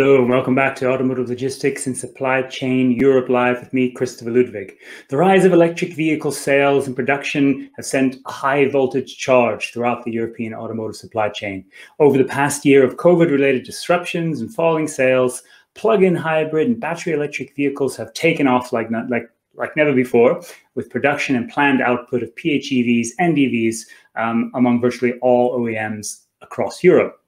Hello and welcome back to Automotive Logistics and Supply Chain Europe Live with me, Christopher Ludwig. The rise of electric vehicle sales and production has sent a high voltage charge throughout the European automotive supply chain. Over the past year of COVID related disruptions and falling sales, plug in hybrid and battery electric vehicles have taken off like, not, like, like never before, with production and planned output of PHEVs and EVs um, among virtually all OEMs across Europe.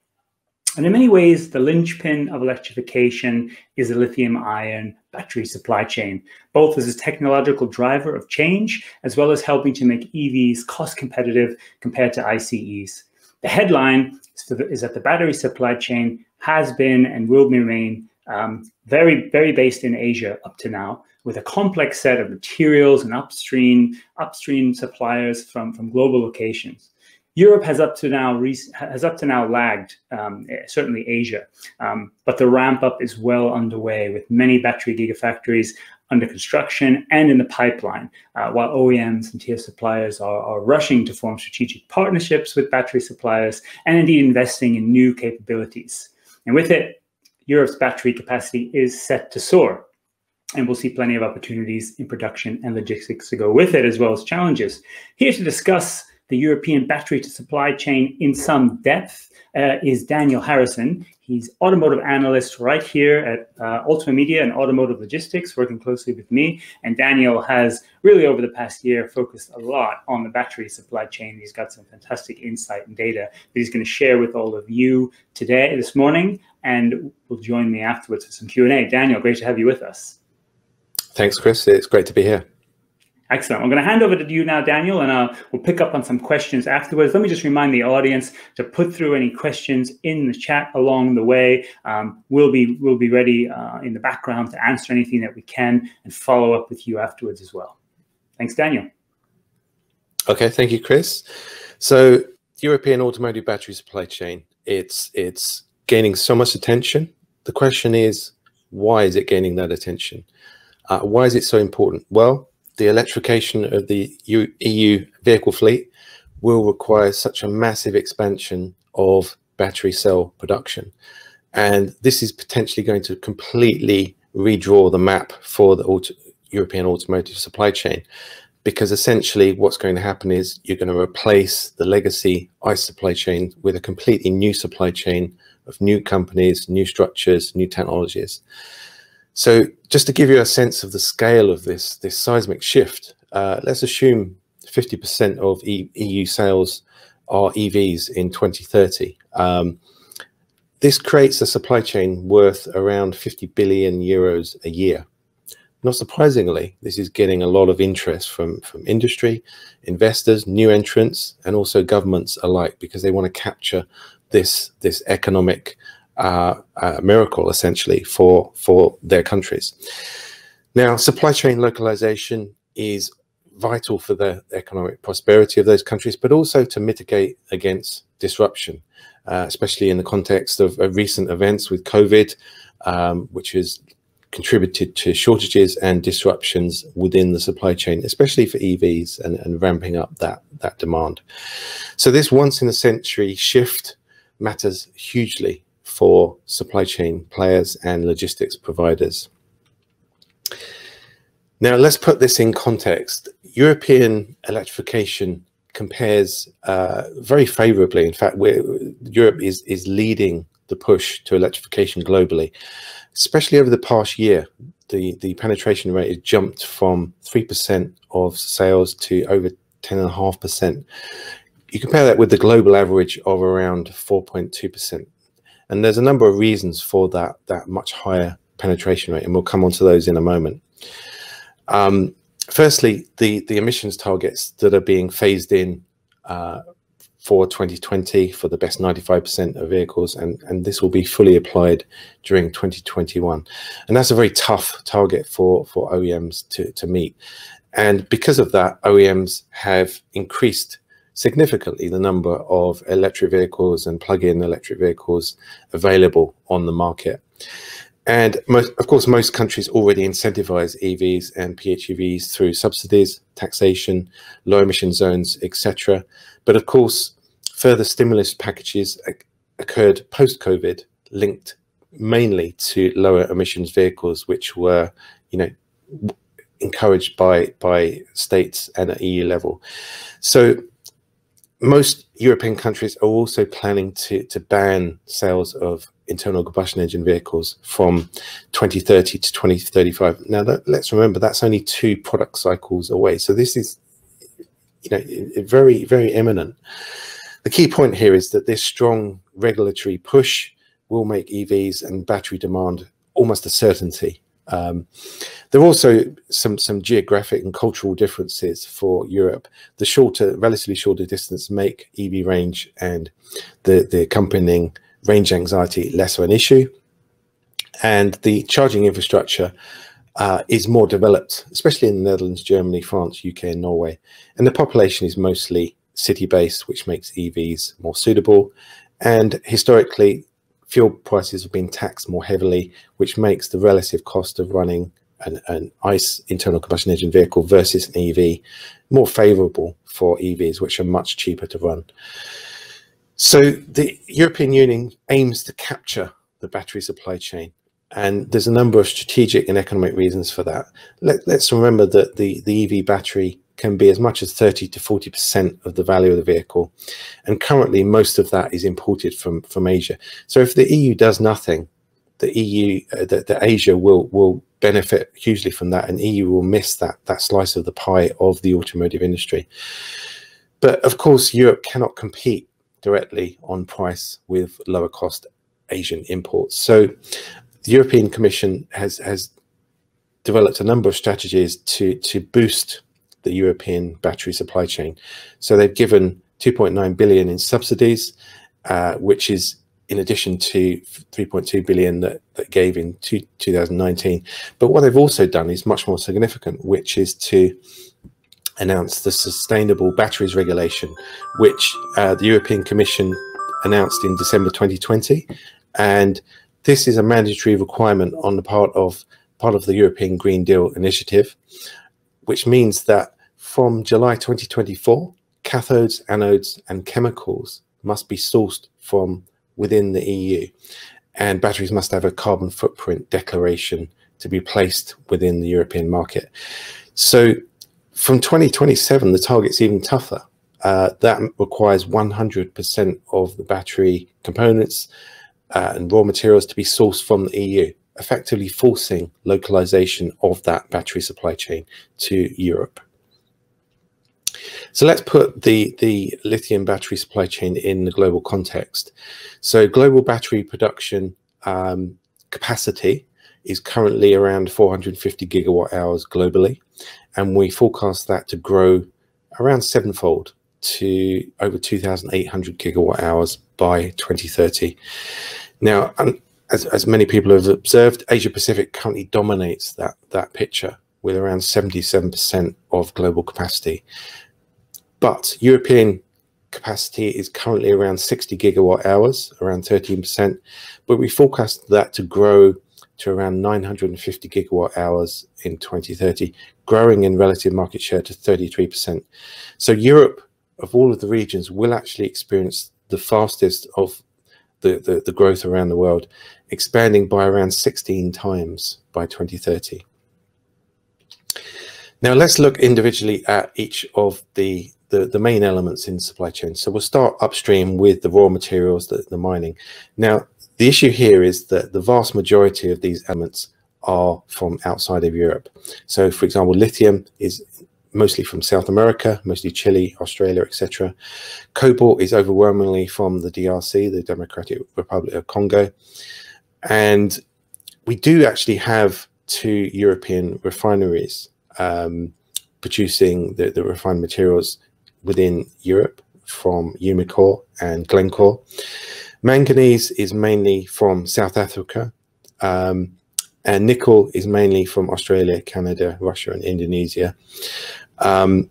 And in many ways, the linchpin of electrification is the lithium ion battery supply chain, both as a technological driver of change, as well as helping to make EVs cost competitive compared to ICEs. The headline is that the battery supply chain has been and will remain um, very, very based in Asia up to now, with a complex set of materials and upstream upstream suppliers from, from global locations. Europe has up to now has up to now lagged, um, eh, certainly Asia, um, but the ramp up is well underway with many battery gigafactories under construction and in the pipeline, uh, while OEMs and tier suppliers are, are rushing to form strategic partnerships with battery suppliers and indeed investing in new capabilities. And with it, Europe's battery capacity is set to soar. And we'll see plenty of opportunities in production and logistics to go with it, as well as challenges. Here to discuss the European battery to supply chain in some depth uh, is Daniel Harrison. He's automotive analyst right here at uh, Ultima Media and Automotive Logistics, working closely with me. And Daniel has really over the past year focused a lot on the battery supply chain. He's got some fantastic insight and data that he's going to share with all of you today, this morning, and will join me afterwards for some Q&A. Daniel, great to have you with us. Thanks, Chris. It's great to be here. Excellent. I'm going to hand over to you now, Daniel, and uh, we'll pick up on some questions afterwards. Let me just remind the audience to put through any questions in the chat along the way. Um, we'll be we'll be ready uh, in the background to answer anything that we can and follow up with you afterwards as well. Thanks, Daniel. Okay, thank you, Chris. So, European automotive battery supply chain, it's it's gaining so much attention. The question is, why is it gaining that attention? Uh, why is it so important? Well, the electrification of the EU vehicle fleet will require such a massive expansion of battery cell production. And this is potentially going to completely redraw the map for the auto European automotive supply chain. Because essentially what's going to happen is you're going to replace the legacy ICE supply chain with a completely new supply chain of new companies, new structures, new technologies. So just to give you a sense of the scale of this, this seismic shift, uh, let's assume 50% of e EU sales are EVs in 2030. Um, this creates a supply chain worth around 50 billion euros a year. Not surprisingly, this is getting a lot of interest from, from industry, investors, new entrants, and also governments alike because they want to capture this, this economic uh, uh, miracle essentially for for their countries. Now, supply chain localization is vital for the economic prosperity of those countries, but also to mitigate against disruption, uh, especially in the context of, of recent events with COVID, um, which has contributed to shortages and disruptions within the supply chain, especially for EVs and, and ramping up that, that demand. So this once in a century shift matters hugely for supply chain players and logistics providers. Now, let's put this in context. European electrification compares uh, very favorably. In fact, Europe is, is leading the push to electrification globally, especially over the past year. The, the penetration rate has jumped from 3% of sales to over 10.5%. You compare that with the global average of around 4.2%. And there's a number of reasons for that, that much higher penetration rate, and we'll come on to those in a moment. Um, firstly, the, the emissions targets that are being phased in uh, for 2020 for the best 95% of vehicles, and, and this will be fully applied during 2021. And that's a very tough target for, for OEMs to, to meet. And because of that, OEMs have increased significantly the number of electric vehicles and plug-in electric vehicles available on the market. And most, of course, most countries already incentivize EVs and PHEVs through subsidies, taxation, low emission zones, etc. But of course, further stimulus packages occurred post-COVID linked mainly to lower emissions vehicles, which were, you know, encouraged by by states and at EU level. So most European countries are also planning to to ban sales of internal combustion engine vehicles from 2030 to 2035. Now, that, let's remember that's only two product cycles away. So this is, you know, very very imminent. The key point here is that this strong regulatory push will make EVs and battery demand almost a certainty. Um, there are also some some geographic and cultural differences for Europe. The shorter, relatively shorter distance make EV range and the the accompanying range anxiety less of an issue, and the charging infrastructure uh, is more developed, especially in the Netherlands, Germany, France, UK, and Norway. And the population is mostly city based, which makes EVs more suitable. And historically, fuel prices have been taxed more heavily, which makes the relative cost of running an, an ICE internal combustion engine vehicle versus an EV more favorable for EVs, which are much cheaper to run. So the European Union aims to capture the battery supply chain. And there's a number of strategic and economic reasons for that. Let, us remember that the, the EV battery can be as much as 30 to 40% of the value of the vehicle. And currently, most of that is imported from, from Asia. So if the EU does nothing, the EU, uh, the, the Asia will, will benefit hugely from that, and EU will miss that, that slice of the pie of the automotive industry. But of course, Europe cannot compete directly on price with lower cost Asian imports. So the European Commission has, has developed a number of strategies to, to boost the European battery supply chain. So they've given 2.9 billion in subsidies, uh, which is in addition to 3.2 billion that, that gave in two, 2019. But what they've also done is much more significant, which is to announce the Sustainable Batteries Regulation, which uh, the European Commission announced in December 2020. And this is a mandatory requirement on the part of part of the European Green Deal initiative, which means that from July 2024, cathodes, anodes, and chemicals must be sourced from within the EU, and batteries must have a carbon footprint declaration to be placed within the European market. So from 2027, the target's even tougher. Uh, that requires 100% of the battery components uh, and raw materials to be sourced from the EU effectively forcing localization of that battery supply chain to Europe. So let's put the, the lithium battery supply chain in the global context. So global battery production um, capacity is currently around 450 gigawatt hours globally, and we forecast that to grow around sevenfold to over 2,800 gigawatt hours by 2030. Now, as, as many people have observed, Asia Pacific currently dominates that, that picture with around 77% of global capacity. But European capacity is currently around 60 gigawatt hours, around 13%, but we forecast that to grow to around 950 gigawatt hours in 2030, growing in relative market share to 33%. So Europe, of all of the regions, will actually experience the fastest of the, the, the growth around the world, expanding by around 16 times by 2030. Now let's look individually at each of the, the, the, main elements in supply chain. So we'll start upstream with the raw materials, the, the mining. Now, the issue here is that the vast majority of these elements are from outside of Europe. So for example, lithium is mostly from South America, mostly Chile, Australia, etc. Cobalt is overwhelmingly from the DRC, the Democratic Republic of Congo. And we do actually have two European refineries um, producing the, the refined materials within Europe from Umicore and Glencore. Manganese is mainly from South Africa. Um, and nickel is mainly from Australia, Canada, Russia, and Indonesia. Um,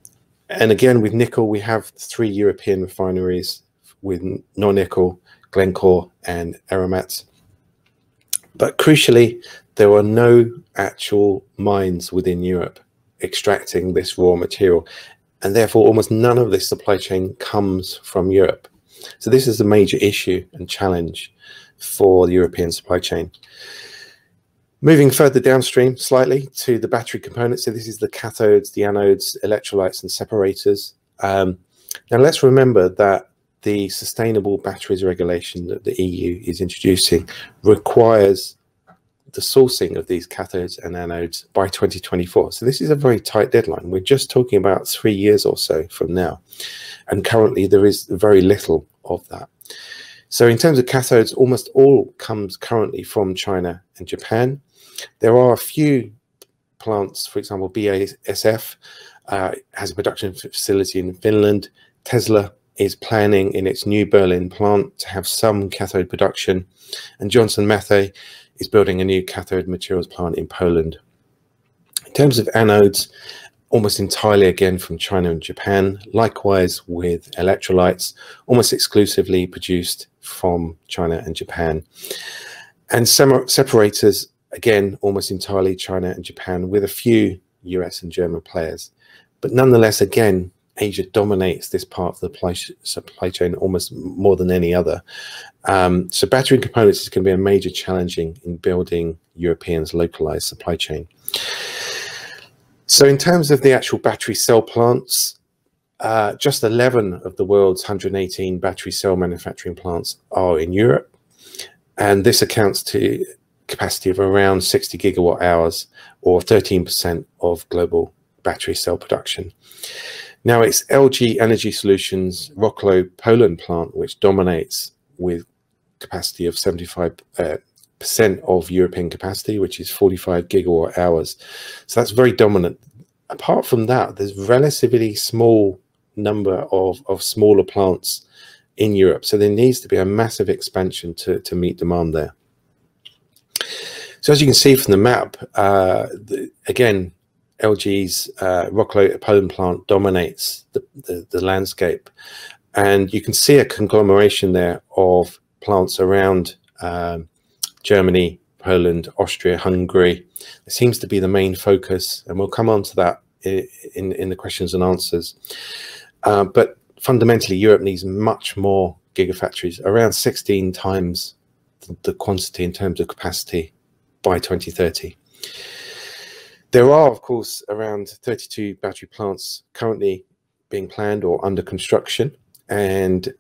and again, with nickel, we have three European refineries with Nornickel, Glencore, and Eramet. But crucially, there are no actual mines within Europe extracting this raw material. And therefore, almost none of this supply chain comes from Europe. So this is a major issue and challenge for the European supply chain. Moving further downstream slightly to the battery components. So this is the cathodes, the anodes, electrolytes and separators. Um, now let's remember that the sustainable batteries regulation that the EU is introducing requires the sourcing of these cathodes and anodes by 2024. So this is a very tight deadline. We're just talking about three years or so from now. And currently there is very little of that. So in terms of cathodes, almost all comes currently from China and Japan. There are a few plants, for example, BASF uh, has a production facility in Finland. Tesla is planning in its new Berlin plant to have some cathode production. And Johnson Matthey is building a new cathode materials plant in Poland. In terms of anodes, almost entirely again from China and Japan. Likewise with electrolytes, almost exclusively produced from China and Japan. And separators, again, almost entirely China and Japan, with a few US and German players. But nonetheless, again, Asia dominates this part of the supply chain almost more than any other. Um, so battery components is going to be a major challenging in building Europeans' localized supply chain. So in terms of the actual battery cell plants, uh, just 11 of the world's 118 battery cell manufacturing plants are in Europe. And this accounts to capacity of around 60 gigawatt hours or 13% of global battery cell production. Now it's LG Energy Solutions Wrocław, Poland plant, which dominates with capacity of 75 uh, percent of European capacity, which is 45 gigawatt hours. So that's very dominant. Apart from that, there's relatively small number of, of smaller plants in Europe. So there needs to be a massive expansion to, to meet demand there. So as you can see from the map, uh, the, again, LG's uh, Wrocław Poland plant dominates the, the, the, landscape. And you can see a conglomeration there of plants around um, Germany, Poland, Austria, Hungary. It seems to be the main focus, and we'll come on to that in, in the questions and answers. Uh, but fundamentally, Europe needs much more gigafactories, around 16 times the, the quantity in terms of capacity by 2030. There are, of course, around 32 battery plants currently being planned or under construction. And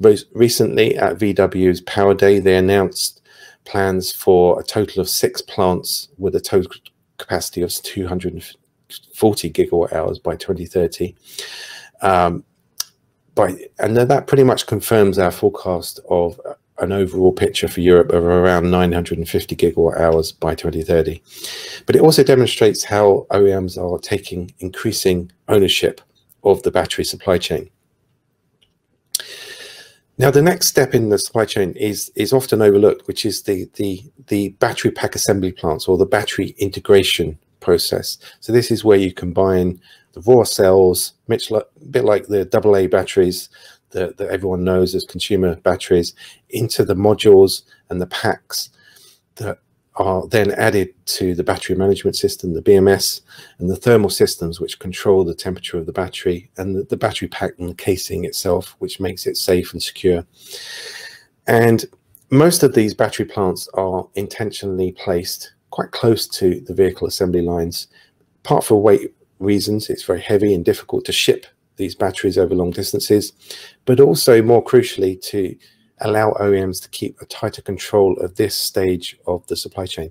recently at VW's Power Day, they announced plans for a total of six plants with a total capacity of 240 gigawatt hours by 2030. Um, by, and that pretty much confirms our forecast of an overall picture for Europe of around 950 gigawatt hours by 2030. But it also demonstrates how OEMs are taking increasing ownership of the battery supply chain. Now, the next step in the supply chain is is often overlooked, which is the the the battery pack assembly plants or the battery integration process. So this is where you combine the raw cells, a bit like the AA batteries that, that everyone knows as consumer batteries, into the modules and the packs that are then added to the battery management system, the BMS, and the thermal systems, which control the temperature of the battery, and the, the, battery pack and the casing itself, which makes it safe and secure. And most of these battery plants are intentionally placed quite close to the vehicle assembly lines, part for weight reasons. It's very heavy and difficult to ship these batteries over long distances, but also more crucially to allow OEMs to keep a tighter control of this stage of the supply chain.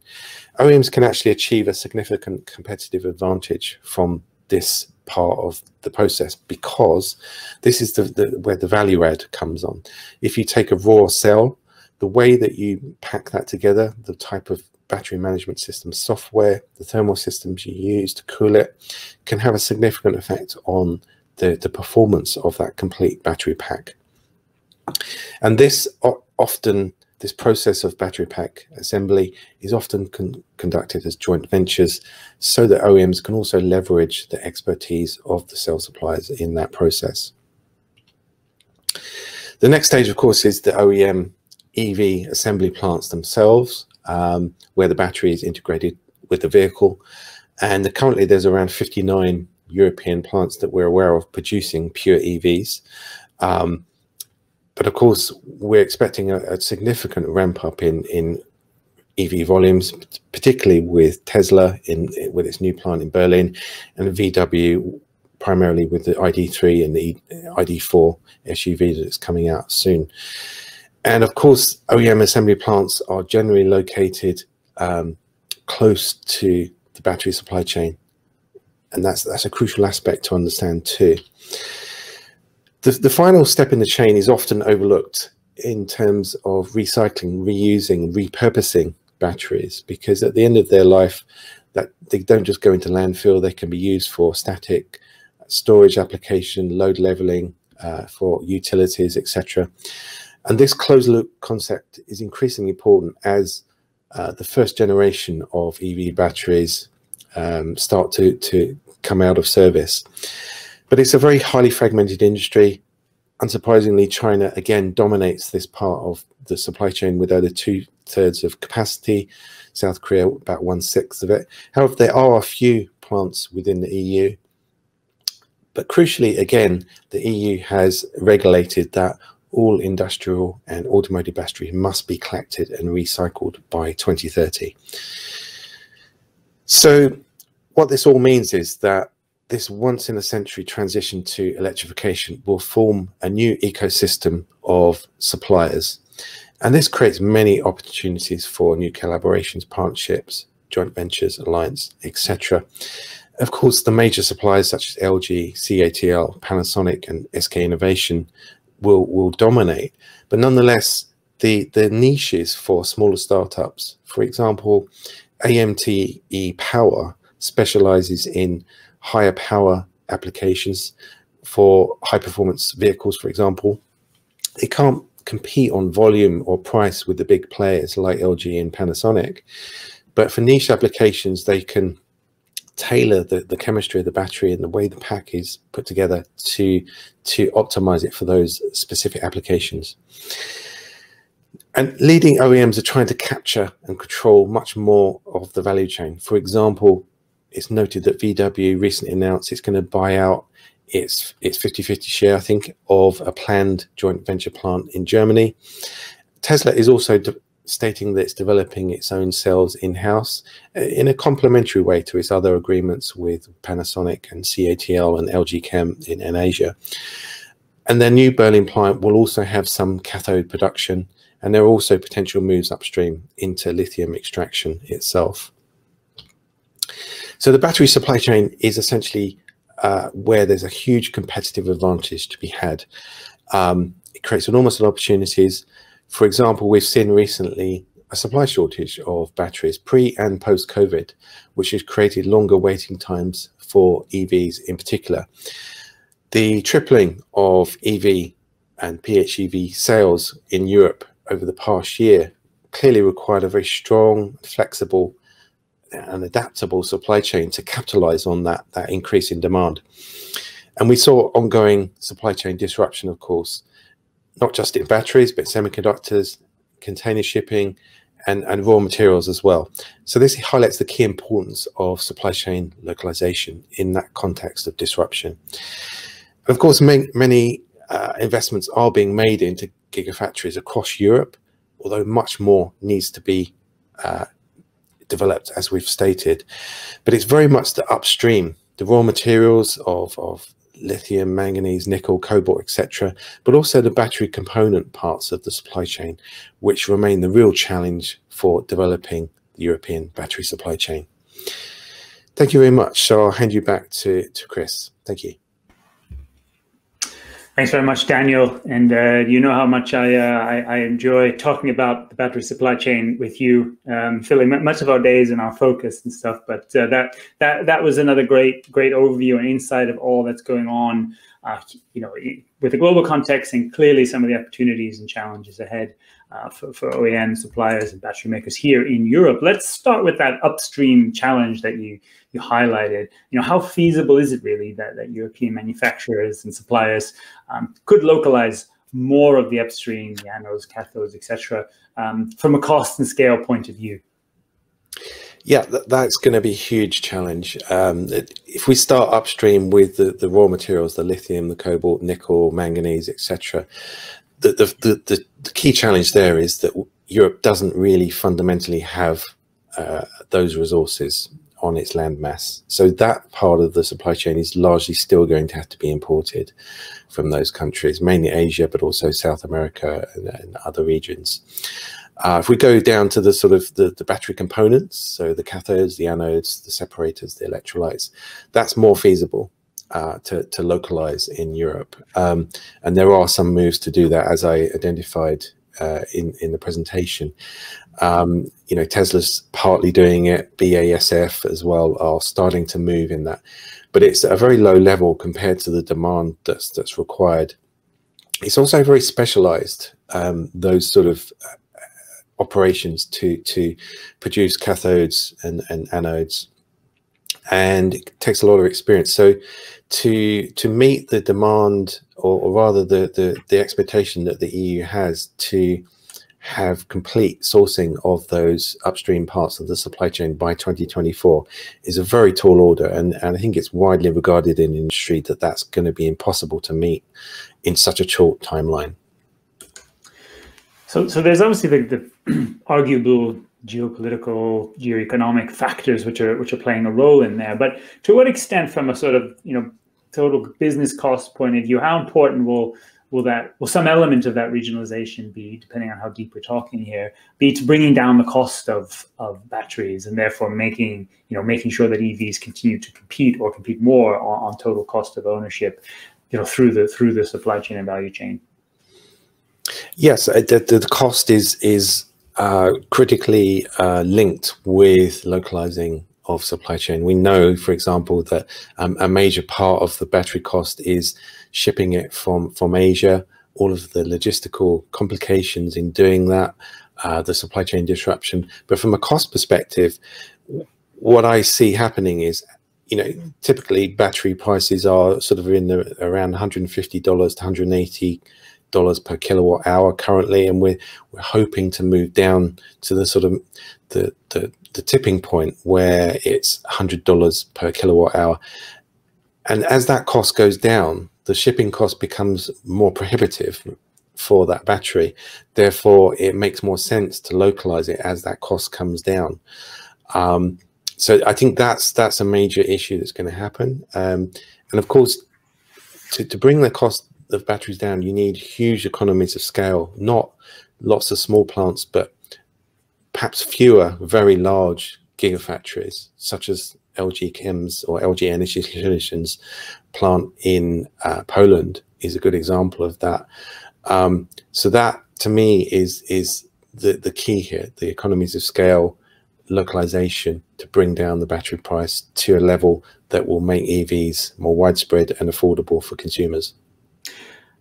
OEMs can actually achieve a significant competitive advantage from this part of the process because this is the, the, where the value add comes on. If you take a raw cell, the way that you pack that together, the type of battery management system software, the thermal systems you use to cool it, can have a significant effect on the, the performance of that complete battery pack. And this often, this process of battery pack assembly is often con conducted as joint ventures so that OEMs can also leverage the expertise of the cell suppliers in that process. The next stage, of course, is the OEM EV assembly plants themselves, um, where the battery is integrated with the vehicle. And currently there's around 59 European plants that we're aware of producing pure EVs. Um, but of course, we're expecting a, a significant ramp up in in EV volumes, particularly with Tesla in with its new plant in Berlin, and VW primarily with the ID3 and the ID4 SUV that's coming out soon. And of course, OEM assembly plants are generally located um, close to the battery supply chain, and that's that's a crucial aspect to understand too. The, the final step in the chain is often overlooked in terms of recycling, reusing, repurposing batteries because at the end of their life that they don't just go into landfill they can be used for static storage application load leveling uh, for utilities etc and this closed loop concept is increasingly important as uh, the first generation of ev batteries um, start to to come out of service but it's a very highly fragmented industry unsurprisingly china again dominates this part of the supply chain with over two thirds of capacity. South Korea about one sixth of it. However, there are a few plants within the EU. But crucially, again, the EU has regulated that all industrial and automotive batteries must be collected and recycled by 2030. So what this all means is that this once in a century transition to electrification will form a new ecosystem of suppliers and this creates many opportunities for new collaborations, partnerships, joint ventures, alliance, etc. Of course, the major suppliers such as LG, CATL, Panasonic, and SK Innovation will will dominate. But nonetheless, the the niches for smaller startups, for example, AMTE Power specializes in higher power applications for high performance vehicles, for example. They can't compete on volume or price with the big players like LG and Panasonic. But for niche applications, they can tailor the, the chemistry of the battery and the way the pack is put together to to optimize it for those specific applications. And leading OEMs are trying to capture and control much more of the value chain. For example, it's noted that VW recently announced it's going to buy out its its 50-50 share, I think, of a planned joint venture plant in Germany. Tesla is also stating that it's developing its own cells in-house uh, in a complementary way to its other agreements with Panasonic and CATL and LG Chem in, in Asia. And their new Berlin plant will also have some cathode production, and there are also potential moves upstream into lithium extraction itself. So the battery supply chain is essentially uh, where there's a huge competitive advantage to be had. Um, it creates enormous opportunities. For example, we've seen recently a supply shortage of batteries pre and post COVID, which has created longer waiting times for EVs in particular. The tripling of EV and PHEV sales in Europe over the past year clearly required a very strong, flexible an adaptable supply chain to capitalize on that that increase in demand. And we saw ongoing supply chain disruption, of course, not just in batteries, but semiconductors, container shipping, and, and raw materials as well. So this highlights the key importance of supply chain localization in that context of disruption. Of course, many, many uh, investments are being made into gigafactories across Europe, although much more needs to be uh, developed, as we've stated. But it's very much the upstream, the raw materials of, of lithium, manganese, nickel, cobalt, etc., but also the battery component parts of the supply chain, which remain the real challenge for developing the European battery supply chain. Thank you very much. So I'll hand you back to, to Chris. Thank you. Thanks very much, Daniel. And uh, you know how much I, uh, I, I enjoy talking about the battery supply chain with you, um, filling much of our days and our focus and stuff. But uh, that that that was another great great overview and insight of all that's going on. Uh, you know, with the global context and clearly some of the opportunities and challenges ahead uh, for, for OEM suppliers and battery makers here in Europe. Let's start with that upstream challenge that you you highlighted. You know, how feasible is it really that, that European manufacturers and suppliers um, could localize more of the upstream the anodes, cathodes, etc., um, from a cost and scale point of view? Yeah, that's going to be a huge challenge. Um, if we start upstream with the, the raw materials, the lithium, the cobalt, nickel, manganese, etc., the, the, the, the, key challenge there is that Europe doesn't really fundamentally have uh, those resources on its landmass. So that part of the supply chain is largely still going to have to be imported from those countries, mainly Asia, but also South America and, and other regions. Uh, if we go down to the sort of the, the, battery components, so the cathodes, the anodes, the separators, the electrolytes, that's more feasible uh, to, to localize in Europe. Um, and there are some moves to do that, as I identified uh, in, in the presentation. Um, you know, Tesla's partly doing it, BASF as well are starting to move in that. But it's at a very low level compared to the demand that's, that's required. It's also very specialized, um, those sort of operations to to produce cathodes and, and anodes and it takes a lot of experience. So to to meet the demand or, or rather the, the the expectation that the eu has to have complete sourcing of those upstream parts of the supply chain by 2024 is a very tall order and, and i think it's widely regarded in industry that that's going to be impossible to meet in such a short timeline. So, so there's obviously the, the arguable geopolitical, geoeconomic factors which are which are playing a role in there. But to what extent, from a sort of you know total business cost point of view, how important will will that will some element of that regionalization be, depending on how deep we're talking here, be to bringing down the cost of of batteries and therefore making you know making sure that EVs continue to compete or compete more on, on total cost of ownership, you know through the through the supply chain and value chain. Yes, uh, the, the cost is is uh, critically uh, linked with localizing of supply chain. We know, for example, that um, a major part of the battery cost is shipping it from from Asia. All of the logistical complications in doing that, uh, the supply chain disruption. But from a cost perspective, what I see happening is you know, typically battery prices are sort of in the around $150 to 180 dollars per kilowatt hour currently, and we're we're hoping to move down to the sort of the the, the tipping point where it's hundred dollars per kilowatt hour. And as that cost goes down, the shipping cost becomes more prohibitive for that battery. Therefore, it makes more sense to localize it as that cost comes down. Um, so I think that's that's a major issue that's going to happen. Um, and of course, to, to bring the cost of batteries down, you need huge economies of scale, not lots of small plants, but perhaps fewer very large gigafactories, such as LG Chem's or LG Energy Solutions plant in uh, Poland is a good example of that. Um, so that to me is is the, the key here, the economies of scale, localization to bring down the battery price to a level that will make EVs more widespread and affordable for consumers.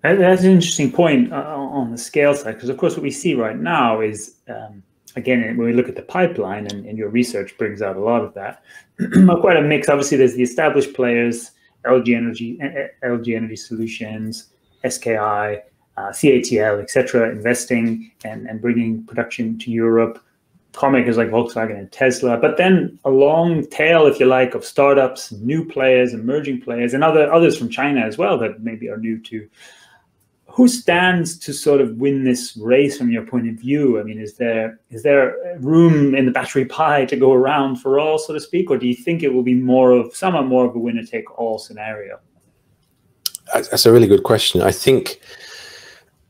That's an interesting point uh, on the scale side, because of course what we see right now is, um, again, when we look at the pipeline, and, and, your research brings out a lot of that, quite a mix. Obviously, there's the established players, LG Energy, LG Energy Solutions, SKI, uh, CATL, etc., investing and, and bringing production to Europe. Car makers like Volkswagen and Tesla, but then a long tail, if you like, of startups, new players, emerging players, and other others from China as well that maybe are new to who stands to sort of win this race from your point of view? I mean, is there is there room in the battery pie to go around for all, so to speak, or do you think it will be more of somewhat more of a winner take all scenario? That's a really good question. I think,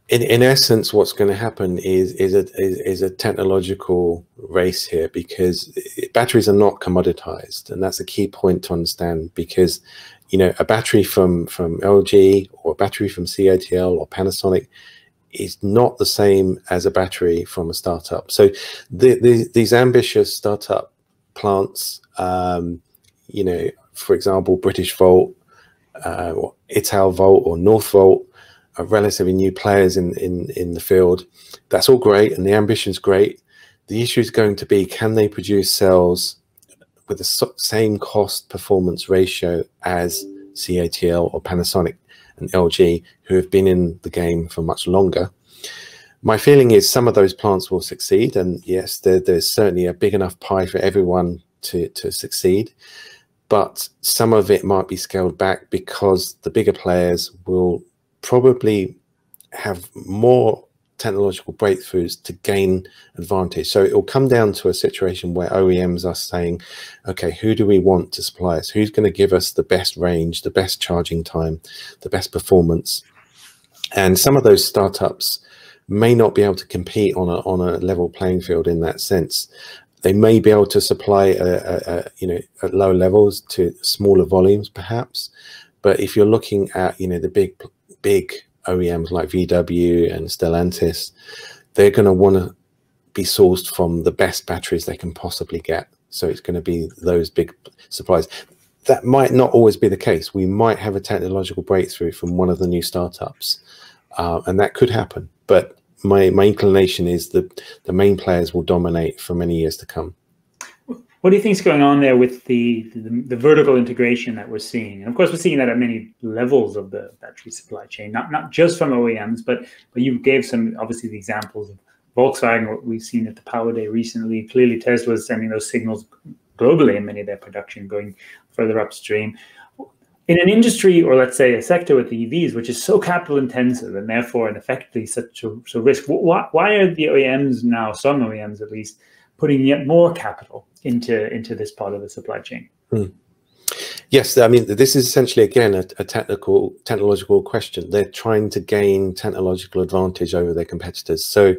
in in essence, what's going to happen is is a is, is a technological race here because batteries are not commoditized, and that's a key point to understand because you know, a battery from from LG or a battery from CATL or Panasonic is not the same as a battery from a startup. So the, the, these ambitious startup plants, um, you know, for example, Britishvolt, uh, or Italvolt or Northvolt, are relatively new players in, in, in the field. That's all great, and the ambition's great. The issue is going to be, can they produce cells with the same cost performance ratio as CATL or Panasonic and LG, who have been in the game for much longer. My feeling is some of those plants will succeed, and yes, there, there's certainly a big enough pie for everyone to, to succeed. But some of it might be scaled back because the bigger players will probably have more technological breakthroughs to gain advantage. So it will come down to a situation where OEMs are saying, okay, who do we want to supply us? Who's going to give us the best range, the best charging time, the best performance? And some of those startups may not be able to compete on a, on a level playing field in that sense. They may be able to supply, a, a, a, you know, at low levels to smaller volumes, perhaps. But if you're looking at, you know, the big, big OEMs like VW and Stellantis, they're going to want to be sourced from the best batteries they can possibly get. So it's going to be those big suppliers. That might not always be the case. We might have a technological breakthrough from one of the new startups, uh, and that could happen. But my, my inclination is that the main players will dominate for many years to come. What do you think is going on there with the, the, the vertical integration that we're seeing? And of course, we're seeing that at many levels of the battery supply chain, not not just from OEMs, but but you gave some obviously the examples of Volkswagen, what we've seen at the Power Day recently. Clearly, Tesla is sending those signals globally in many of their production, going further upstream. In an industry, or let's say a sector with the EVs, which is so capital intensive and therefore and effectively such a so risk, why, why are the OEMs now, some OEMs at least, putting yet more capital into into this part of the supply chain. Hmm. Yes, I mean this is essentially again a, a, technical technological question. They're trying to gain technological advantage over their competitors. So,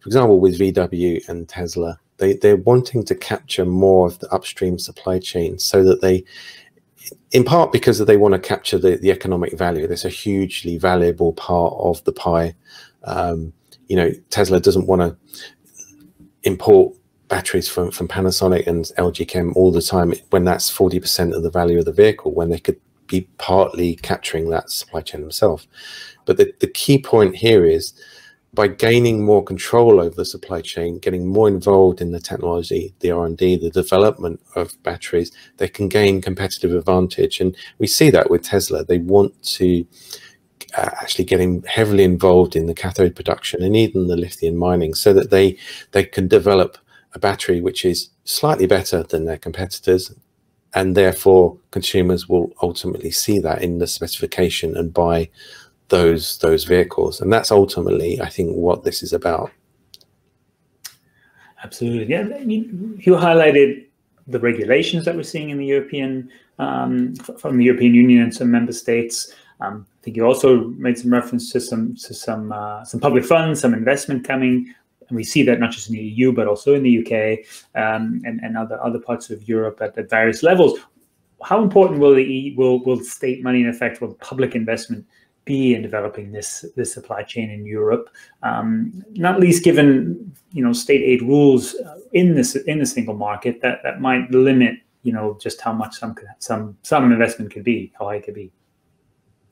for example, with VW and Tesla, they they're wanting to capture more of the upstream supply chain so that they in part because they want to capture the, the economic value. There's a hugely valuable part of the pie. Um, you know, Tesla doesn't want to import batteries from, from Panasonic and LG Chem all the time when that's 40% of the value of the vehicle, when they could be partly capturing that supply chain themselves. But the, the key point here is by gaining more control over the supply chain, getting more involved in the technology, the R&D, the development of batteries, they can gain competitive advantage. And we see that with Tesla. They want to uh, actually getting heavily involved in the cathode production and even the lithium mining so that they they can develop a battery which is slightly better than their competitors and therefore consumers will ultimately see that in the specification and buy those those vehicles. And that's ultimately i think what this is about. Absolutely. Yeah you highlighted the regulations that we're seeing in the european um, from the european union and some member states. Um, i think you also made some reference to some to some uh, some public funds some investment coming and we see that not just in the EU but also in the UK um, and, and other other parts of Europe at, at various levels. How important will the will will state money in effect will public investment be in developing this this supply chain in Europe? Um, not least given you know state aid rules in this in the single market that that might limit you know just how much some some some investment could be, how high it could be.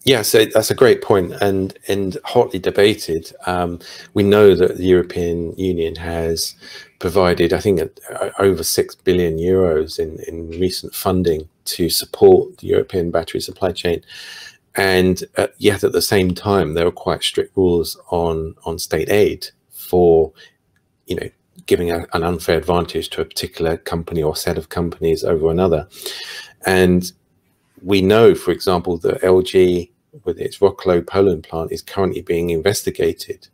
Yeah, so that's a great point and and hotly debated. Um, we know that the European Union has provided, I think, uh, over six billion euros in in recent funding to support the European battery supply chain, and uh, yet at the same time there are quite strict rules on on state aid for, you know, giving a, an unfair advantage to a particular company or set of companies over another, and we know, for example, that LG with its Wrocław, Poland plant is currently being investigated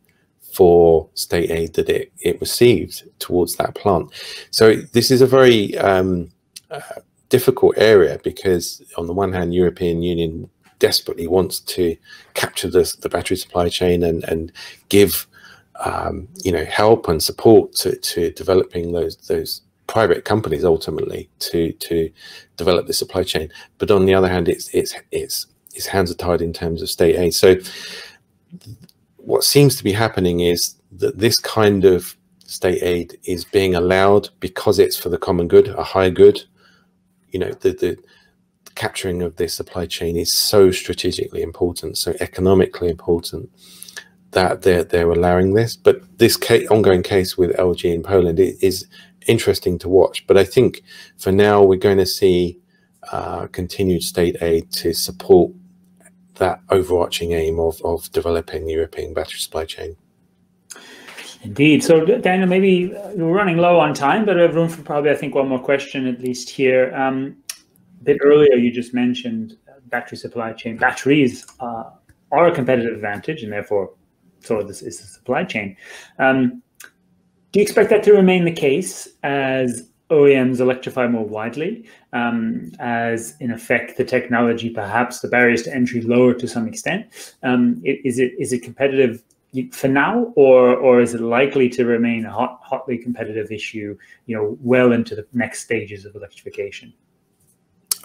for state aid that it, it received towards that plant. So this is a very um, uh, difficult area because on the one hand, European Union desperately wants to capture the, the battery supply chain and, and give um, you know help and support to, to developing those those private companies ultimately to to develop the supply chain. But on the other hand, it's it's it's his hands are tied in terms of state aid. So what seems to be happening is that this kind of state aid is being allowed because it's for the common good, a high good. You know, the, the capturing of this supply chain is so strategically important, so economically important that they're they're allowing this. But this case, ongoing case with LG in Poland is interesting to watch. But I think for now we're going to see uh, continued state aid to support that overarching aim of, of developing the European battery supply chain. Indeed. So, Daniel, maybe we're running low on time, but I have room for probably, I think, one more question at least here. Um, a bit earlier, you just mentioned battery supply chain. Batteries uh, are a competitive advantage and therefore so this is the supply chain. Um, do you expect that to remain the case as OEMs electrify more widely, um, as in effect the technology, perhaps the barriers to entry lower to some extent? Um, is it is it competitive for now, or or is it likely to remain a hot, hotly competitive issue? You know, well into the next stages of electrification.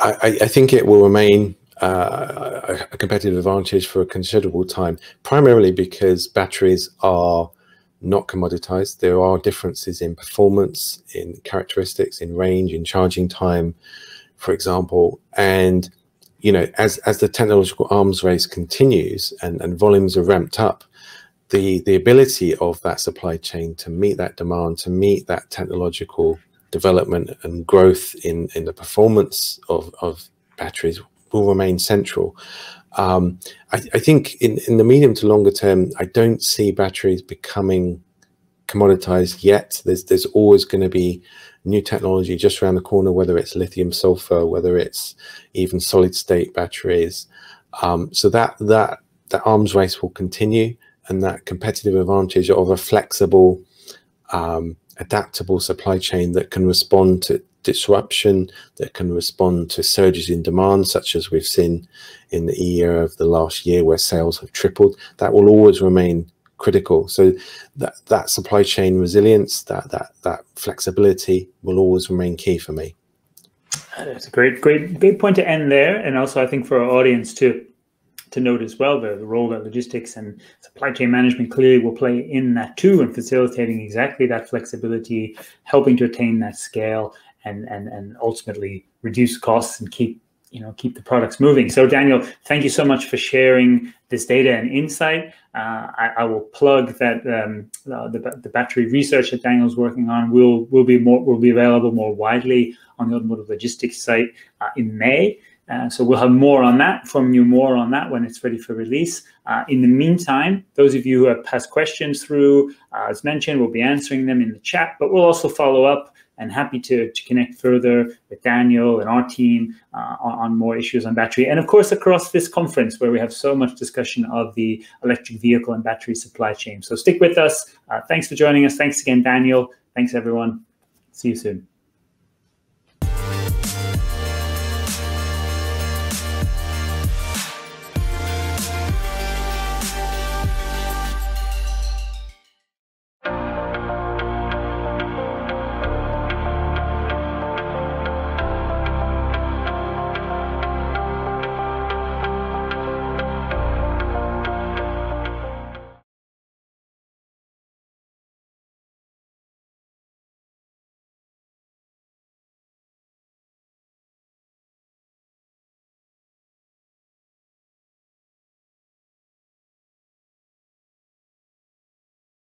I, I think it will remain uh, a competitive advantage for a considerable time, primarily because batteries are not commoditized. There are differences in performance, in characteristics, in range, in charging time, for example. And you know, as as the technological arms race continues and, and volumes are ramped up, the the ability of that supply chain to meet that demand, to meet that technological development and growth in in the performance of of batteries will remain central. Um, I, I, think in, in the medium to longer term, I don't see batteries becoming commoditized yet. There's there's always going to be new technology just around the corner, whether it's lithium sulfur, whether it's even solid state batteries. Um, so that that that arms race will continue, and that competitive advantage of a flexible, um, adaptable supply chain that can respond to disruption that can respond to surges in demand, such as we've seen in the year of the last year where sales have tripled, that will always remain critical. So that, that supply chain resilience, that, that, that flexibility will always remain key for me. That's a great, great, great point to end there. And also I think for our audience too, to note as well, the, the role that logistics and supply chain management clearly will play in that too, and facilitating exactly that flexibility, helping to attain that scale and and and ultimately reduce costs and keep you know keep the products moving. So Daniel, thank you so much for sharing this data and insight. Uh, I, I, will plug that um, the, the battery research that Daniel's working on will will be more will be available more widely on the automotive logistics site uh, in May. Uh, so we'll have more on that from you more on that when it's ready for release. Uh, in the meantime, those of you who have passed questions through, uh, as mentioned, we'll be answering them in the chat, but we'll also follow up and happy to, to connect further with Daniel and our team uh, on, on, more issues on battery. And of course, across this conference where we have so much discussion of the electric vehicle and battery supply chain. So stick with us. Uh, thanks for joining us. Thanks again, Daniel. Thanks, everyone. See you soon.